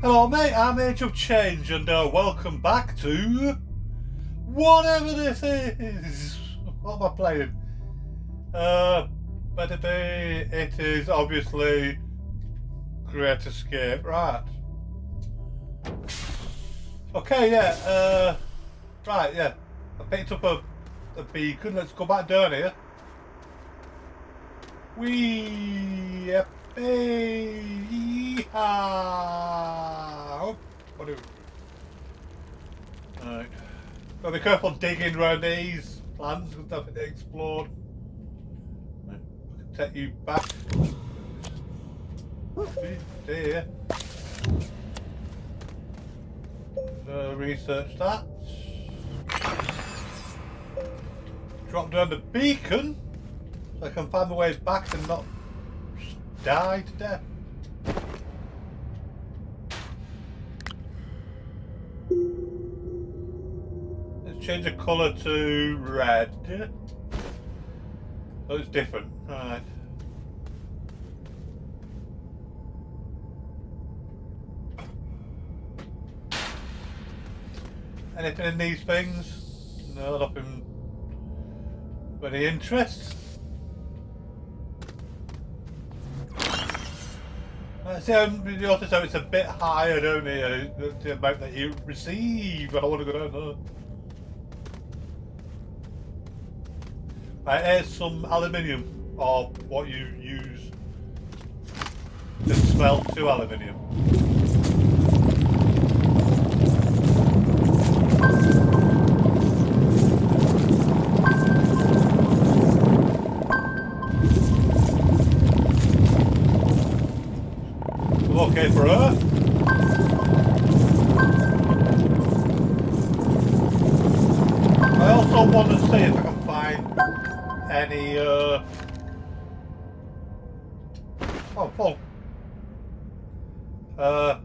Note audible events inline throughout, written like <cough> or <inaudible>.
Hello mate, I'm Age of Change and uh, welcome back to whatever this is. What am I playing? Uh, better be, it is obviously Great Escape, right. Okay, yeah, uh, right, yeah. I picked up a, a beacon, let's go back down here. We yep. Hey, yeehaw! What do? Alright. Gotta be careful digging around these plants with nothing to explode. Right. I can take you back. Stay here. Uh, research that. Drop down the beacon so I can find my way back and not die to death. Let's change the colour to red. So it's different. Right. Anything in these things? No, nothing. Any interest? I see, um, you how it's a bit higher, don't you? Uh, the amount that you receive. I want to go down there. Right, here's some aluminium, or what you use to smelt to aluminium. Okay, for her. I also want to see if I can find any, uh... Oh, full. Uh...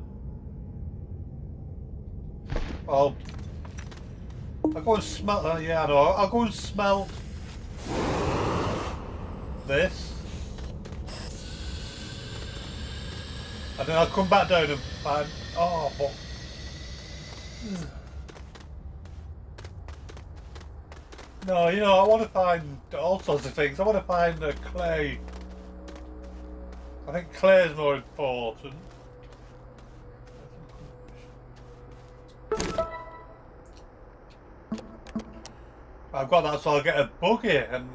Well... I'll go and smelt... Uh, yeah, I know. I'll go and smelt... This. And then I'll come back down and find... Oh. No, you know, I want to find all sorts of things. I want to find the clay. I think clay is more important. I've got that, so I'll get a buggy and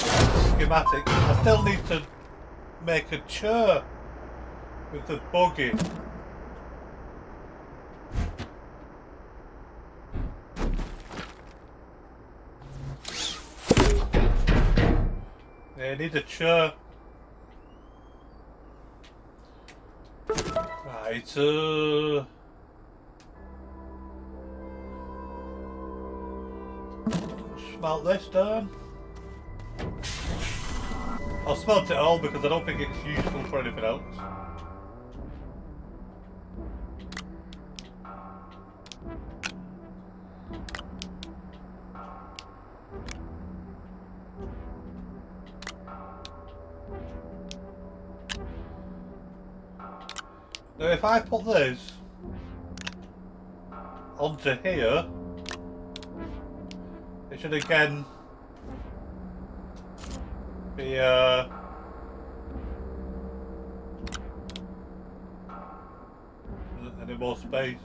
schematic. I still need to make a chair with the buggy. Yeah, need a chair. Right, uh... Smelt this down. I'll smelt it all because I don't think it's useful for anything else. If I put this onto here, it should again be uh any more space.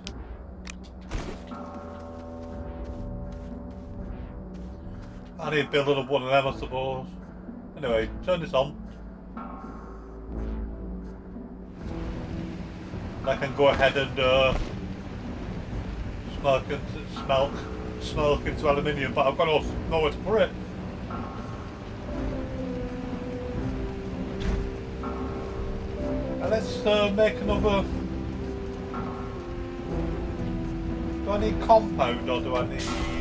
I need to build another one of them I suppose. Anyway, turn this on. I can go ahead and uh, smoke into, smelt, smoke into aluminium, but I've got to know where to put it. And let's uh, make another... Do I need compound or do I need...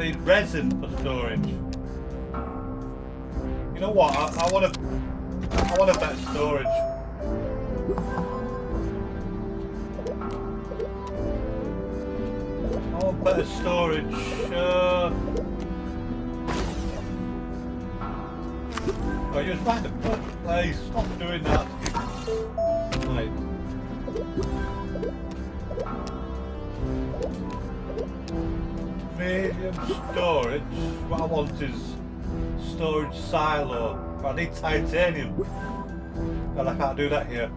need resin for storage. You know what? I, I want to. I want better storage. Oh, better storage. Uh... Oh, you just find the perfect place. Stop doing that. Right. Medium storage. What I want is storage silo. I need titanium. And I can't do that here.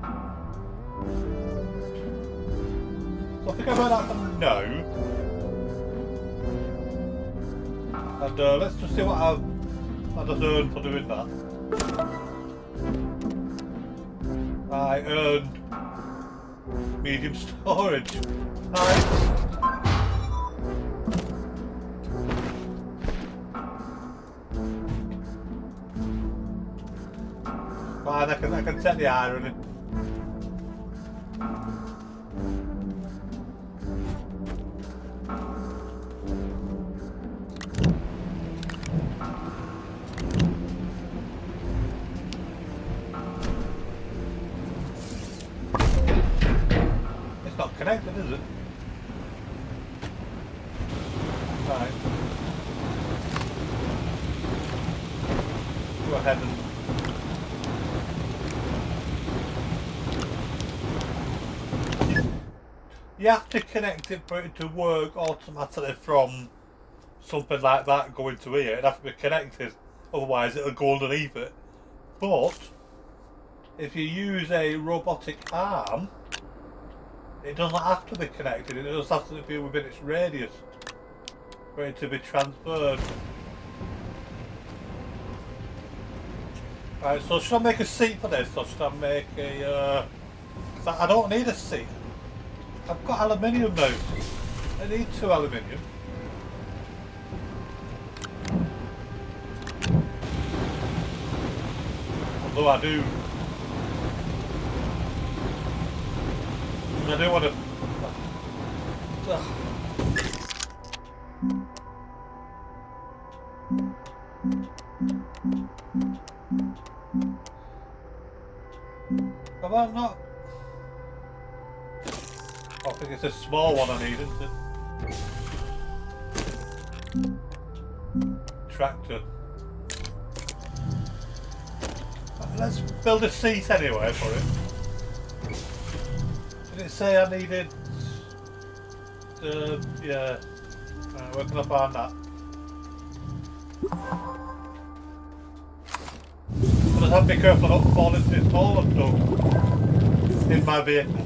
So I think I've that for no. And uh, let's just see what I've, I earned for doing that. I earned medium <laughs> storage. Nice. I can, I can set the iron You have to connect it for it to work automatically from something like that going to here. It'd have to be connected, otherwise it'll go underneath it. But, if you use a robotic arm, it doesn't have to be connected, it just has to be within its radius for it to be transferred. So should I make a seat for this or should I make a... Uh, I don't need a seat. I've got aluminium though. I need two aluminium. Although I do I don't want to... Have A small one I need, isn't it? Tractor. Let's build a seat anyway for it. Did it say I needed... Uh, yeah. Right, where can I find that? Just have to be careful not to fall into this hole I've dug in my vehicle.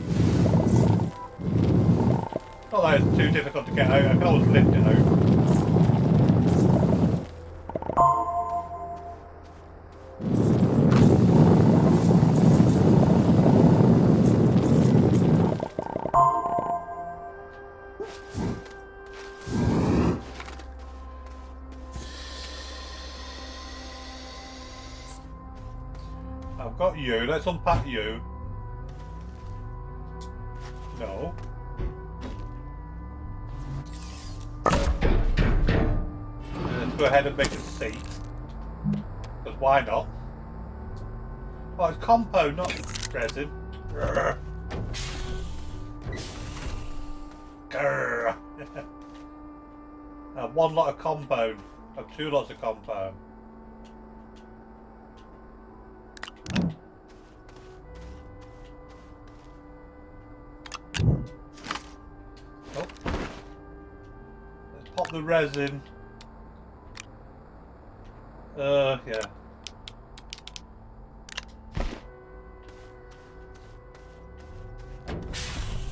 Not that it's too difficult to get out, I can always lift it out. you. Let's unpack you. Ahead and make a seat. Because why not? Oh, it's compo, not resin. <laughs> Uh, one lot of compound. Two lots of compound. pop the resin. Uh, yeah.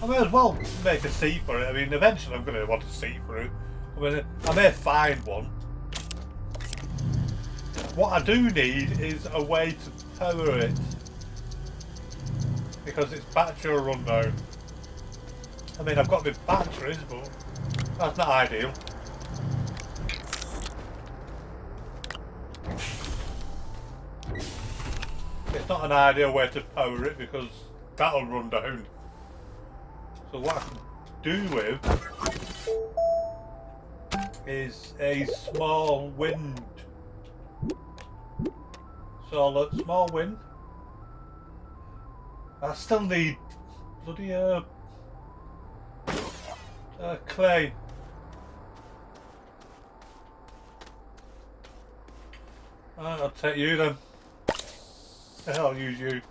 I may as well make a seat for it. I mean, eventually I'm going to want a seat for it. I mean, I may find one. What I do need is a way to power it. Because its battery run now. I mean, I've got the batteries, but that's not ideal. it's not an idea where to power it because that'll run down. So what I can do with is a small wind. So look, small wind. I still need bloody uh, uh clay. Right, I'll take you then. I'll use you.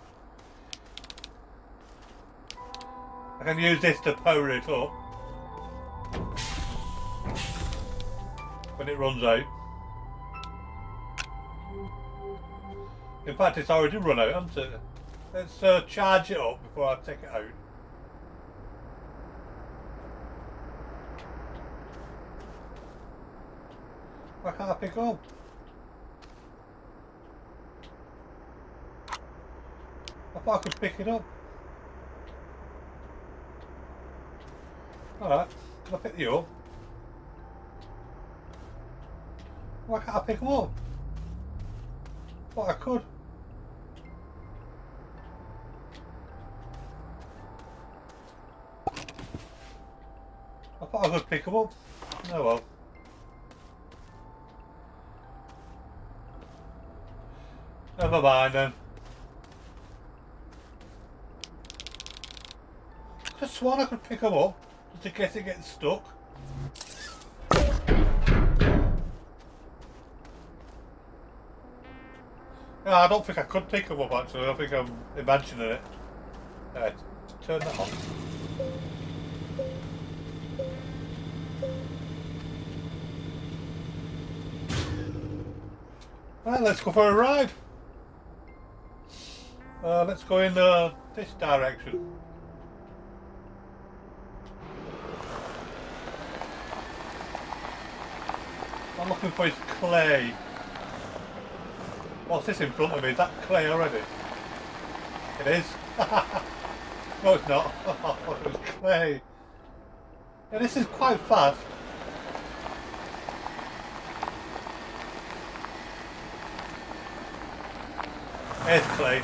I can use this to power it up. When it runs out. In fact, it's already run out, hasn't it? Let's uh, charge it up before I take it out. Why can't I pick up? I thought I could pick it up. Alright, can I pick you up? Why can't I pick them up? Thought I could. I thought I could pick them up. Oh well. Never mind then. I just sworn I could pick them up, just in case it gets stuck. No, I don't think I could pick them up actually, I think I'm imagining it. Uh, turn that on. Right, let's go for a ride. Uh, let's go in uh, this direction. I'm looking for his clay. What's this in front of me? Is that clay already? It is. <laughs> no, it's not. <laughs> It was clay. Yeah, this is quite fast. There's clay.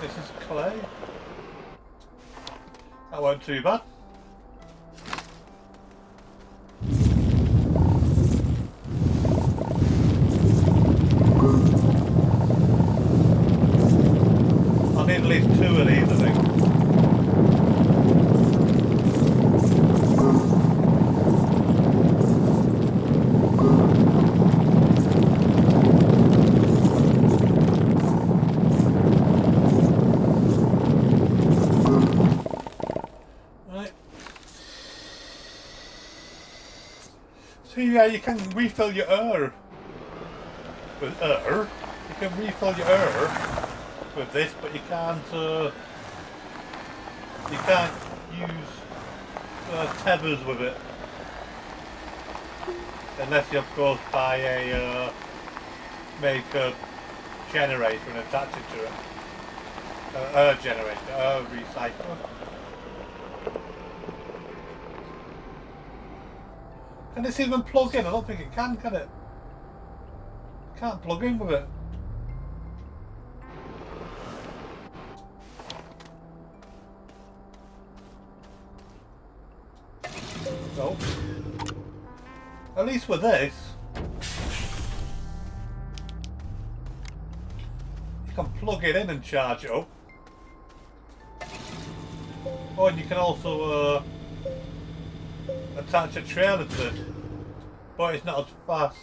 This is clay. That wasn't too bad. I need at least two of these, I think. Right. See, yeah, you can refill your air with air. You can refill your air with this, but you can't. Uh, you can't use uh, tethers with it unless you, of course, buy a uh, make a generator and attach it to it. Uh, air generator, air recycler. Can this even plug in? I don't think it can, can it? Can't plug in with it. No. At least with this, you can plug it in and charge it up. Oh, and you can also uh, attach a trailer to it, but it's not as fast.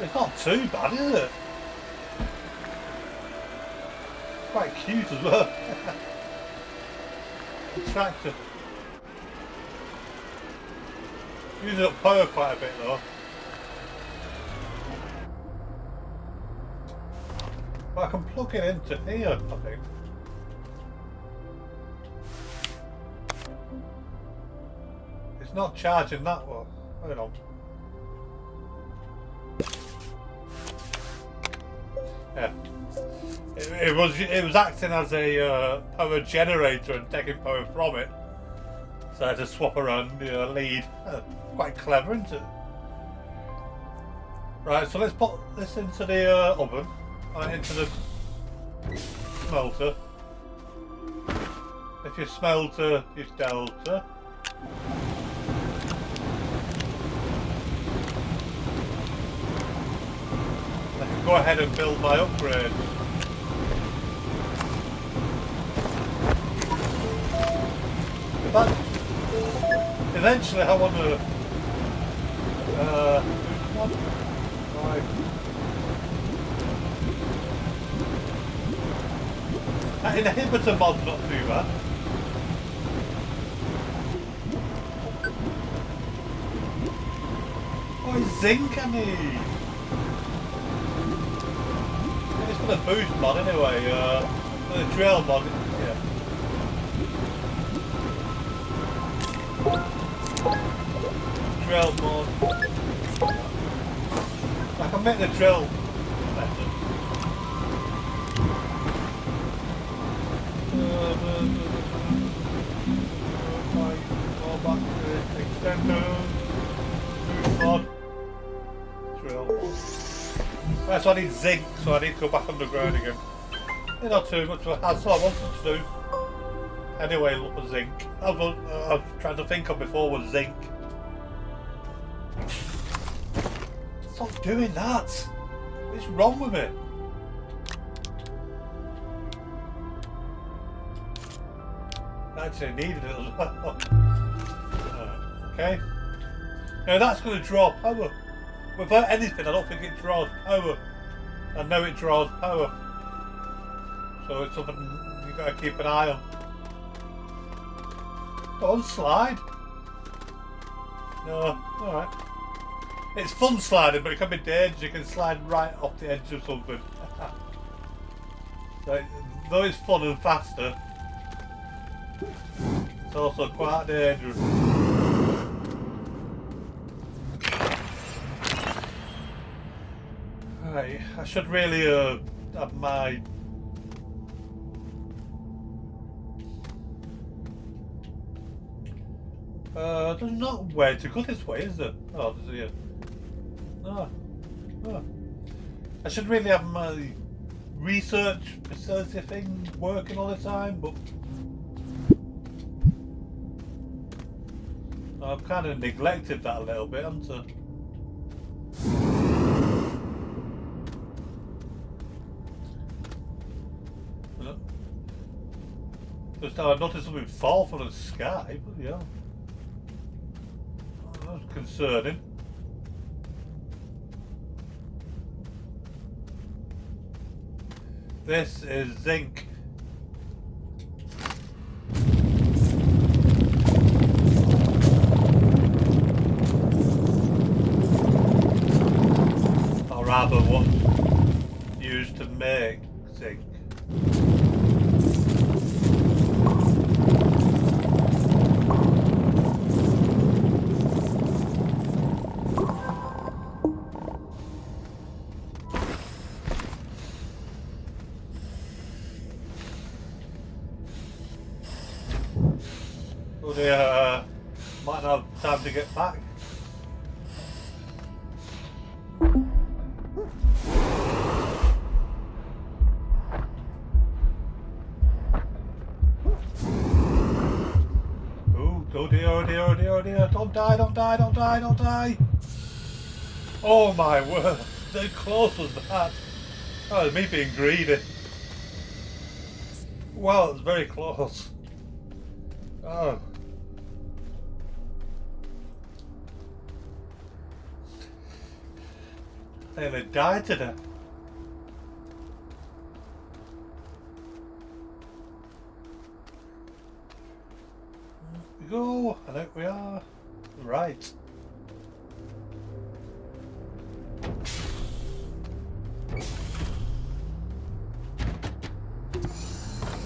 It's not too bad, is it? Quite cute as well. <laughs> Tractor. Uses up power quite a bit though. I can plug it into here, I think. It's not charging that one. Hold on. Yeah. It, it was it was acting as a uh, power generator and taking power from it. So I had to swap around the lead. Uh, <laughs> quite clever, isn't it? Right, so let's put this into the uh, I into the smelter. If you smelter you delta, I can go ahead and build my upgrades. But eventually I want to uh, That inhibitor mod's not too bad. Oh, zinc I need. It's for the boost mod anyway. Uh, the trail mod. Yeah. Trail mod. I can make the drill Right, so I need zinc, so I need to go back underground again. Eh, Not too much of a hassle, I wanted to do. Anyway, look for zinc. I've, uh, I was trying to think of before was zinc. Stop doing that! What's wrong with it? Actually needed it as well. <laughs> Okay. Now that's going to draw power. Without anything, I don't think it draws power. I know it draws power. So it's something you've got to keep an eye on. Don't slide. No, alright. It's fun sliding, but it can be dangerous. You can slide right off the edge of something. <laughs> so, though it's fun and faster, it's also quite dangerous. Right, I should really uh, have my Uh, there's not where to go this way, is there? Oh, there's here. Ah. ah. I should really have my research facility thing working all the time, but I've kind of neglected that a little bit, haven't I? Just now I noticed something fall from the sky, but yeah. That's concerning. This is zinc. Or rather what's used to make zinc. So they uh, might not have time to get back. Oh, oh dear, oh dear, oh dear, oh dear. Don't die, don't die, don't die, don't die. Oh my word. How close was that? That was me being greedy. Wow, it's very close. Oh. They nearly died to death. we go. I think we are. Right.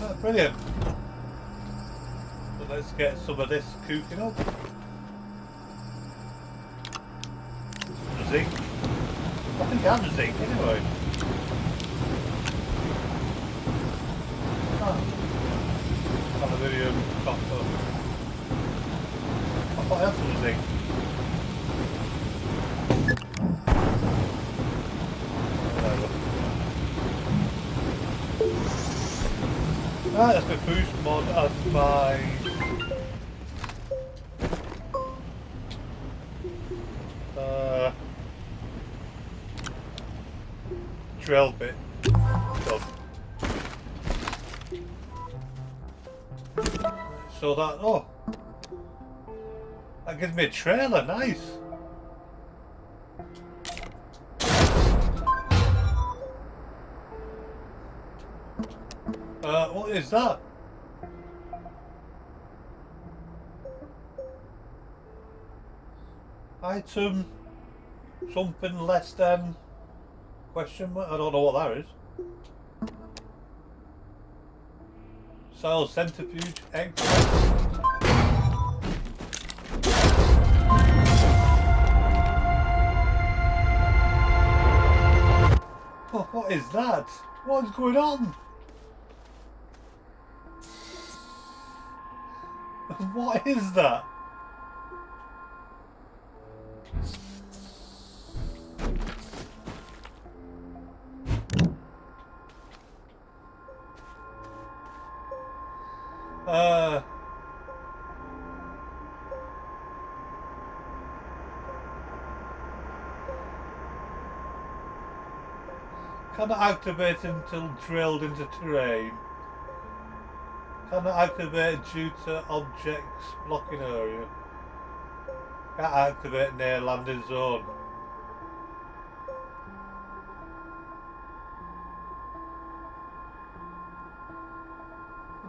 Oh, brilliant. So let's get some of this cooking up. Zinc. I think I'm zinc anyway. Oh. Aluminium, copper. I thought had some zinc. Right, let's go boost mod as my 12 bit. So, so that, oh, that gives me a trailer, nice. Uh, what is that? Item something less than question mark? I don't know what that is. Cell centrifuge egg. Oh, what is that? What's going on? <laughs> What is that? Cannot activate until drilled into terrain. Cannot activate due to objects blocking area. Can't activate near landing zone.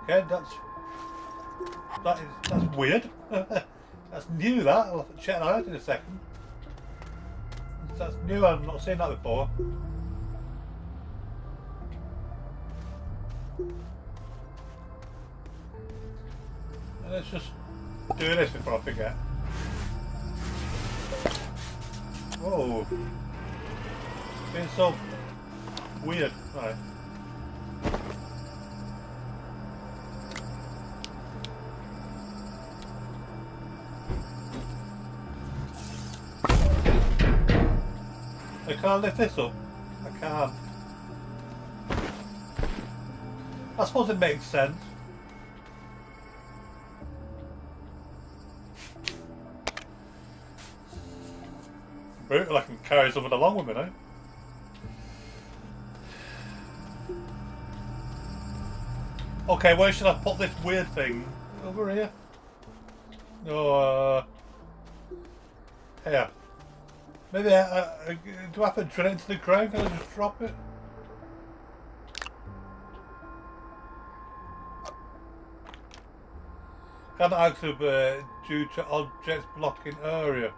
Okay, that's that is that's weird. <laughs> that's new. That I'll have to check that out in a second. That's new. I've not seen that before. Let's just do this before I forget. Whoa. Being so weird. Right. I can't lift this up. I can't. I suppose it makes sense. I can carry something along with me now. Okay, where should I put this weird thing? Over here? No, uh... Here. Maybe I, uh, uh, do I have to drill it into the ground? Can I just drop it? Can activate uh, due to objects blocking area.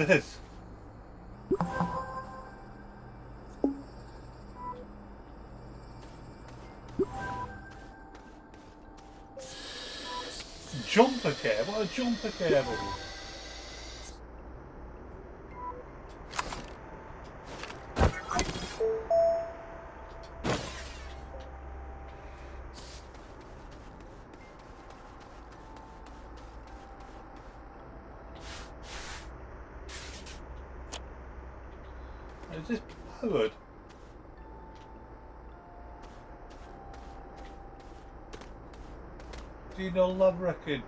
Is this? Jumper cable? What a jumper cable! Is this powered? Do you know lab wreckage?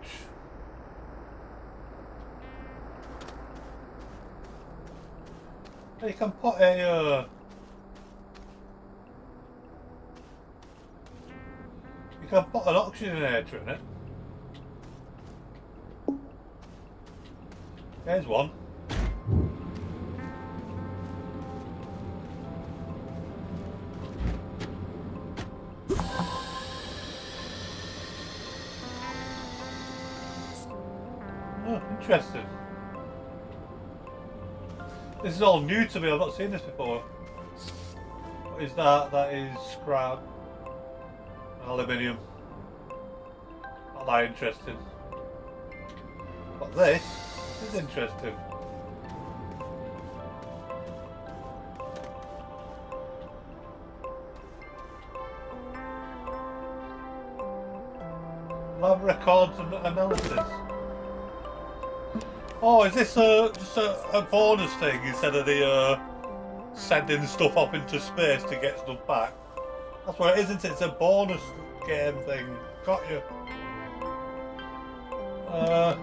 You can put a uh, You can put an oxygenator in it. There's one. This is all new to me, I've not seen this before. What is that? That is scrap. Aluminium. Not that interesting. But this is interesting. Lab records and analysis. Oh, is this a, just a, a bonus thing instead of the uh, sending stuff off into space to get stuff back? That's what it is, isn't it? It's a bonus game thing. Got you. Uh,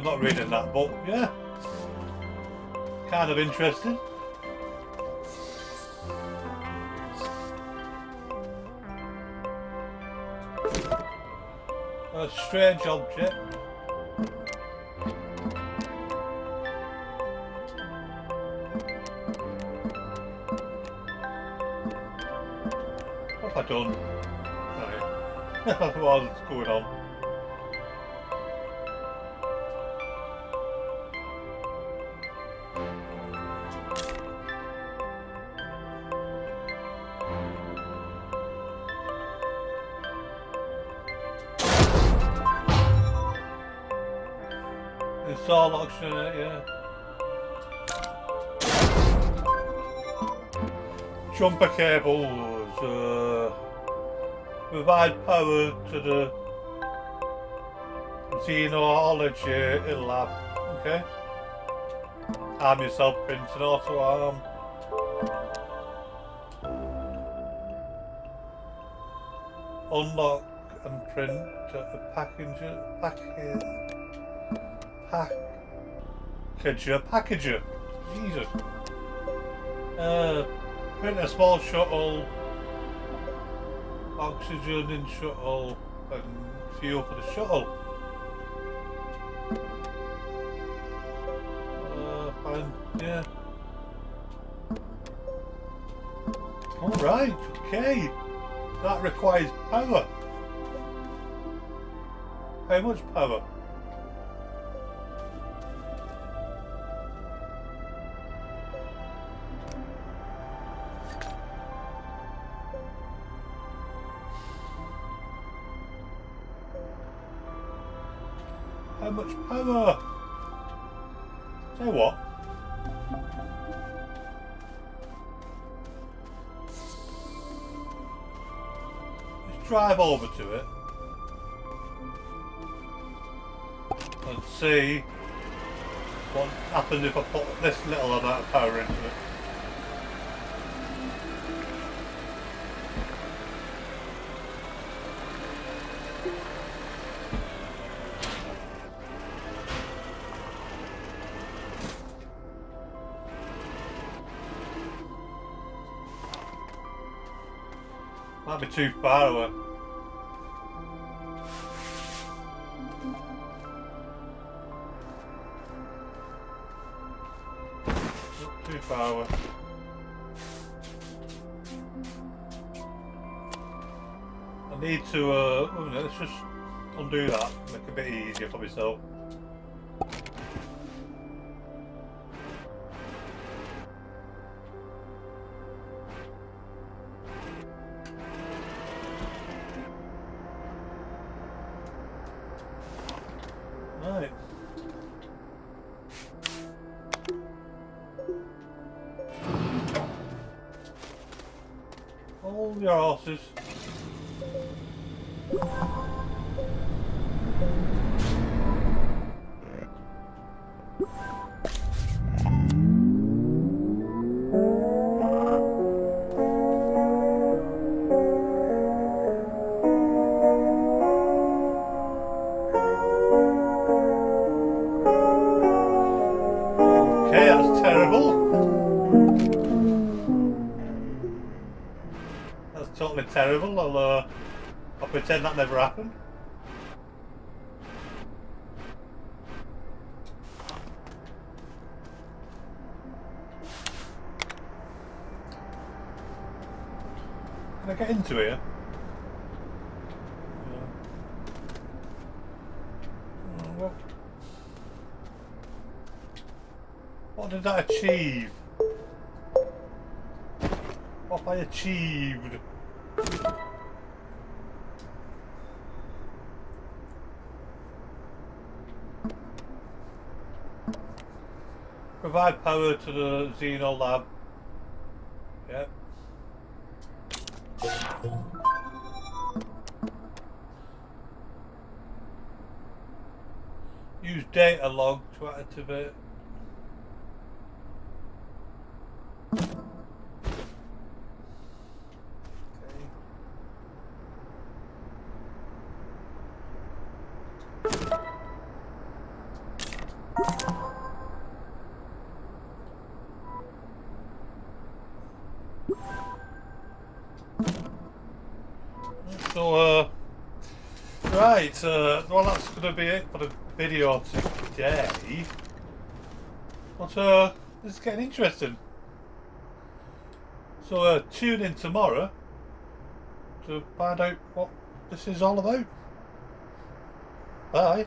I'm not reading that book. Yeah, kind of interesting. A strange object. What have I done? Right. <laughs> What's going on? It, yeah. Jumper cables uh, provide power to the Xenology lab. Okay. Arm yourself, printing auto arm. Unlock and print a package package packager packager. Jesus. Uh, print a small shuttle, oxygen in shuttle, and fuel for the shuttle. Uh, fine, yeah. Alright, okay. That requires power. How much power? Much power? Tell what. Let's drive over to it. And see what happens if I put this little amount of power into it. Might be too far away. Too far away. I need to, uh, oh, let's just undo that, make it a bit easier for myself. Pretend that never happened. Can I get into here? Provide power to the Xeno lab. Yep. Use data log to activate. Going to be it for the video today. But, uh, this is getting interesting. So, uh, tune in tomorrow to find out what this is all about. Bye.